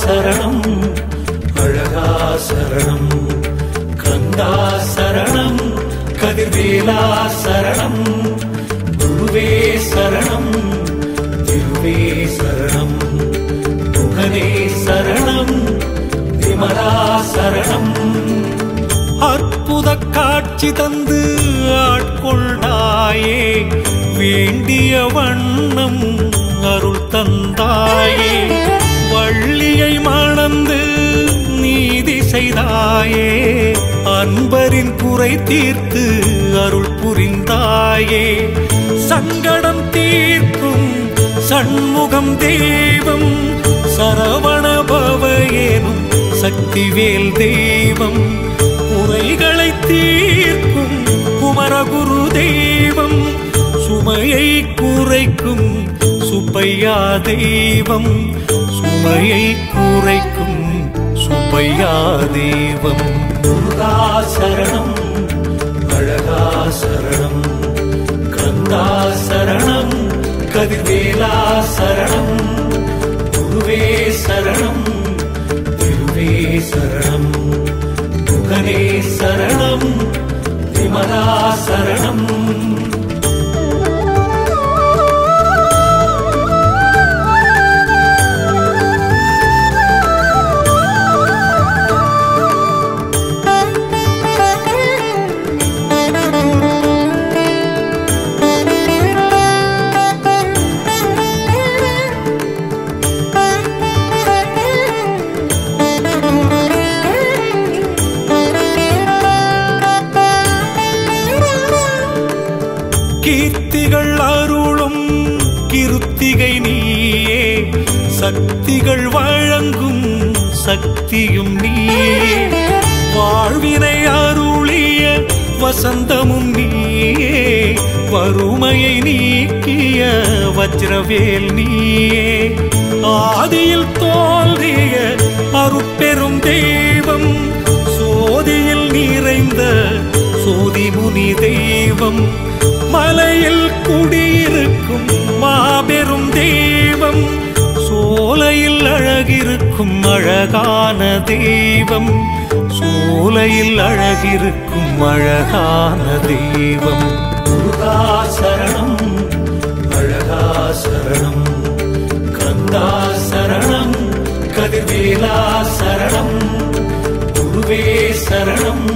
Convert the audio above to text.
ശരണം അഴകാ ശരണം കന്താ ശരണം കതിർവേലാ ശരണം ഗുരുവേ ശരണം തിരുവേ ശരണം മുഖനേ ശരണം വിമലാ ശരണം அற்புத காட்சி தந்து ஆட்கொண்டாயே வேண்டிய வண்ணம் அருள் தந்தாயே செய்தாயே. அன்பரின் குறை தீர்த்து அருள் புரிந்தாயே. சங்கடம் தீர்க்கும் சண்முகம் தெய்வம் சரவண பவயேனும் சக்திவேல் தெய்வம். குறைகளை தீர்க்கும் குமரகுரு தெய்வம் சுமையை குறைக்கும் சுப்பையா தெய்வம். சுமையை குறைக்கும் சுப்பையா தெய்வம் முருகா சரணம் அழகா சரணம் கந்தா சரணம் கதிர்வேலா சரணம் குருவே சரணம் திருவே சரணம் முகனே சரணம் விமலா சரணம் சக்திகள் வழங்கும் சக்தியும் நீ. வாழ்வினை அருளிய வசந்தமும் நீ. வறுமையை நீக்கிய வஜ்ரவேல் நீயே ஆதியில் தோல்விய அருட்பெரும் தெய்வம் சோதியில் நிறைந்த சோதி முனி தெய்வம் மலையில் குடியிருக்கும் அழகிருக்கும் அழகான தெய்வம். சோலையில் அழகிருக்கும் அழகான தெய்வம். முருகா சரணம் அழகா சரணம் கந்தா சரணம் கதிர்வேலா சரணம் குருவே சரணம்